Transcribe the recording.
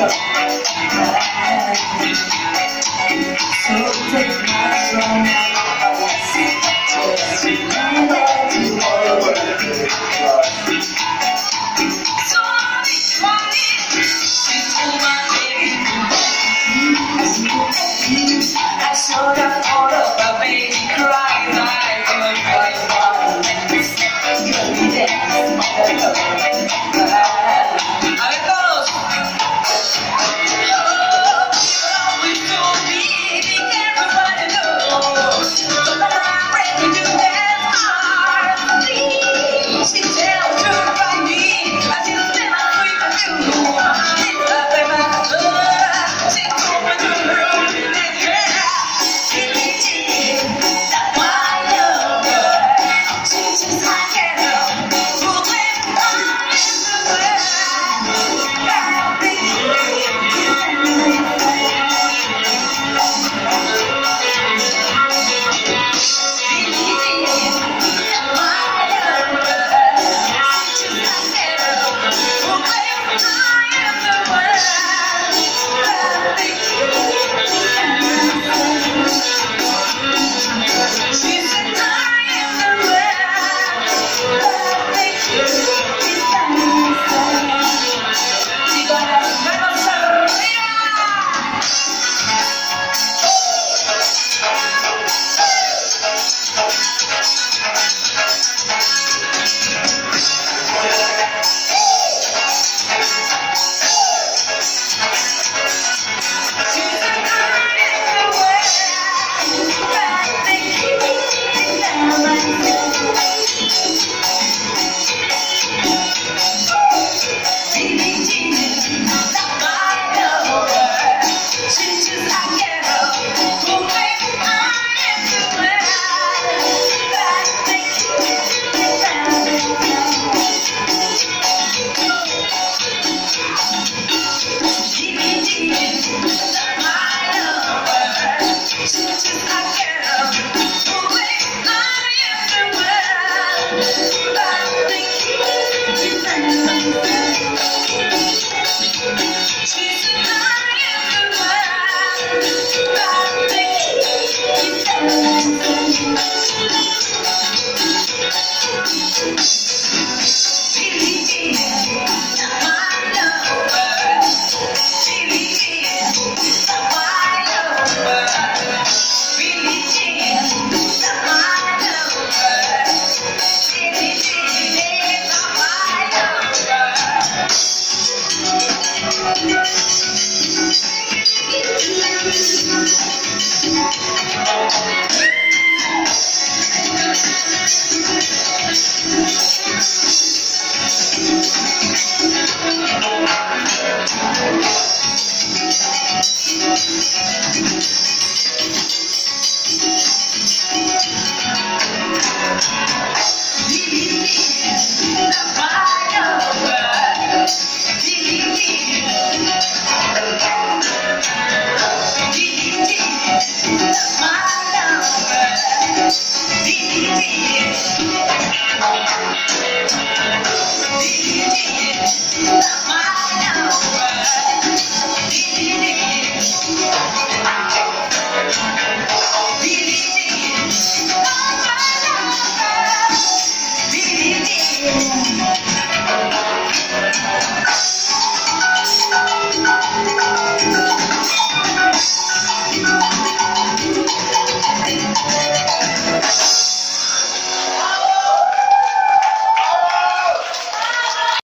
Gracias. Thank you.